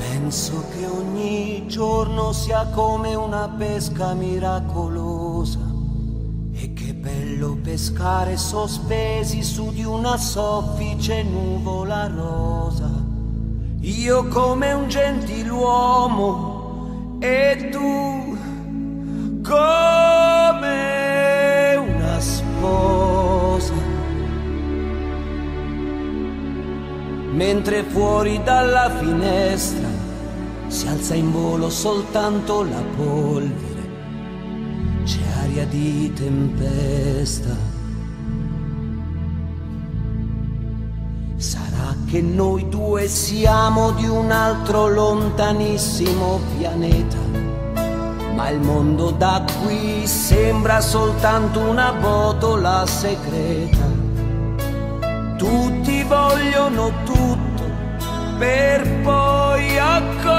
Penso che ogni giorno sia come una pesca miracolosa e che bello pescare sospesi su di una soffice nuvola rosa. Io come un gentiluomo e tu come Mentre fuori dalla finestra si alza in volo soltanto la polvere, c'è aria di tempesta. Sarà che noi due siamo di un altro lontanissimo pianeta, ma il mondo da qui sembra soltanto una botola segreta. Vogliono tutto per poi accorgersi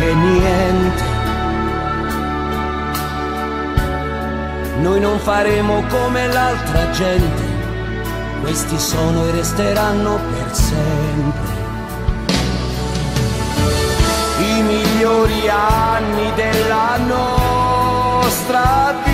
che niente. Noi non faremo come l'altra gente, questi sono e resteranno per sempre. I migliori anni della nostra vita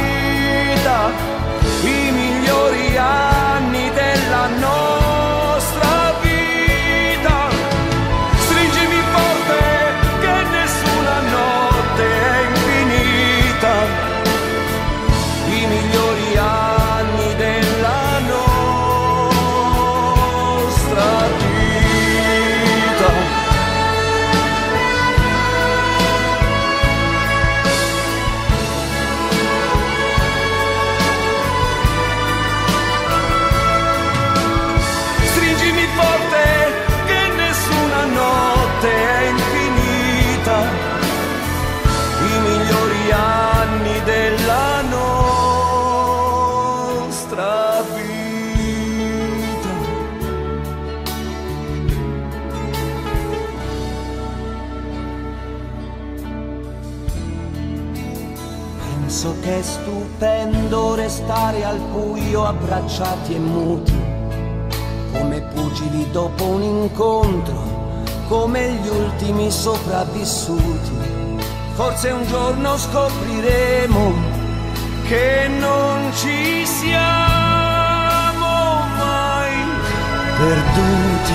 Penso che è stupendo restare al buio abbracciati e muti come pugili dopo un incontro, come gli ultimi sopravvissuti. Forse un giorno scopriremo che non ci siamo mai perduti.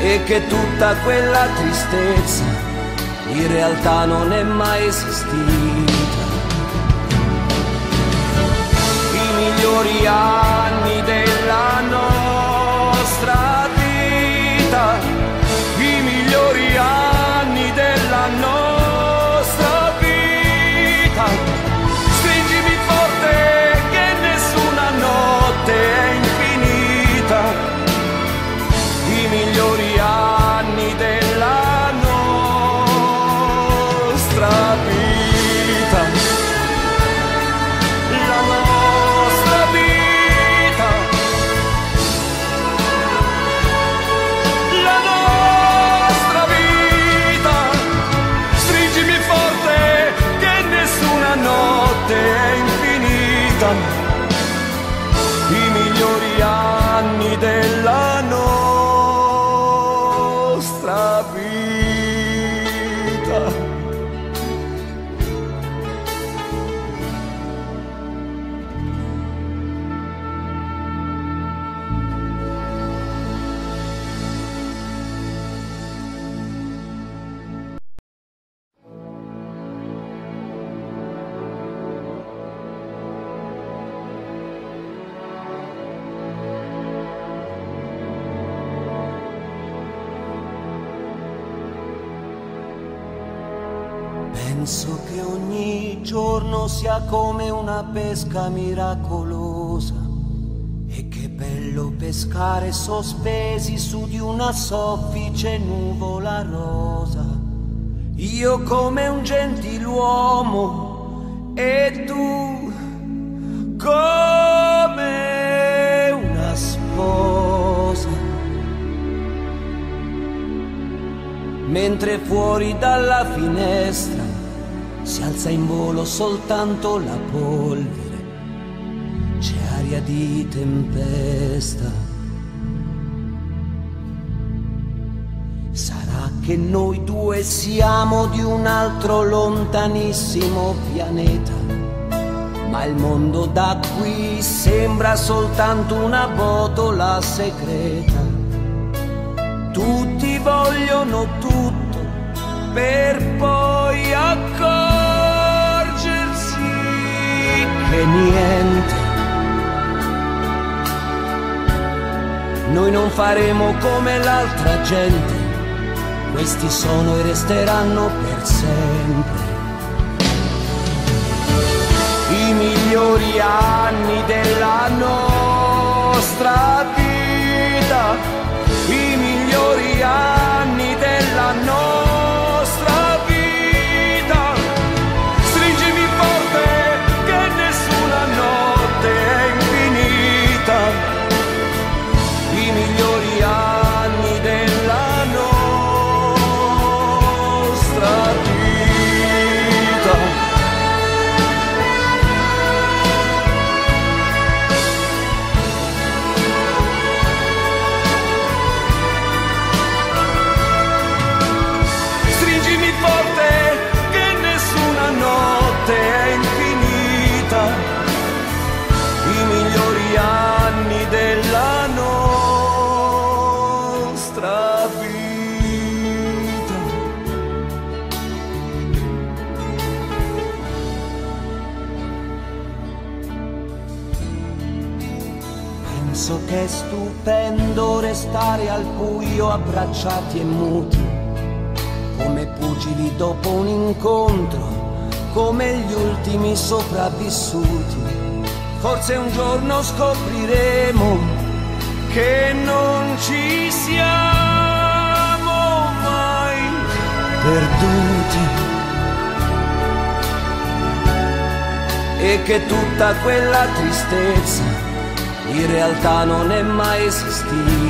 E che tutta quella tristezza in realtà non è mai esistita. i migliori anni della nostra vita, sun. Penso che ogni giorno sia come una pesca miracolosa e che bello pescare sospesi su di una soffice nuvola rosa. Io come un gentiluomo e tu come una sposa. Mentre fuori dalla finestra si alza in volo soltanto la polvere, c'è aria di tempesta. Sarà che noi due siamo di un altro lontanissimo pianeta, ma il mondo da qui sembra soltanto una botola segreta. Tutti vogliono tutto per poi accorgersi Noi non faremo come l'altra gente, questi sono e resteranno per sempre. I migliori anni della Penso che è stupendo restare al buio abbracciati e muti come pugili dopo un incontro, come gli ultimi sopravvissuti. Forse un giorno scopriremo che non ci siamo mai perduti. E che tutta quella tristezza in realtà non è mai esistita.